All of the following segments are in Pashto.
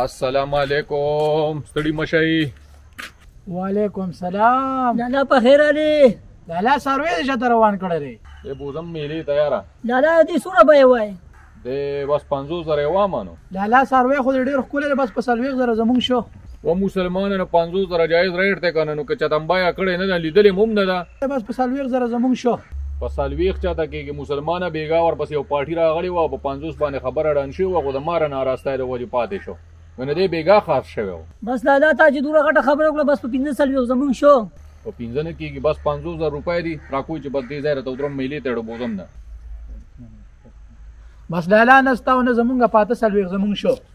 السلام علیکم ستړي مشي وعلیکم سلام لالا په خیر علي لالا سروي دې شته روان کړی دی ای بوزم میلی تیارا لالا دې سوره به وای د بس 50 زره وامنو لالا سروي خو ډېر خولې بس په سلويغ زره زمونږ شو و مسلمانانو پنځوس زره جایز ریټ دی کنه نو که چاته مبایع کړی نه ده لیدلې مو هم نه ده بس په څلوېښت زره زمونږ شو په څلوېښت چاته کېږي مسلمانه بېګا ورپسې یو پارټي راغلی وه په پنځوس باندې خبره ړنګ شوې وه خو د ماره ناراستی د وجې پاتې شو نو نه دی بېګا خاص شوی و بس لالا تا چې دومره غټه خبره وکړه بس په پنځه څلوېښت زمونږ شو په پنځه نه کېږي بس پنځوس زره روپۍ دي راکوی چې بس دې ځای راته ودرم میلې ته ډوبوزم نه بس لالا نه ستا او نه زمونږ پاته څلوېښت زمونږ شو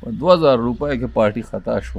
په 2000 روپۍ کې پارټي خطا شو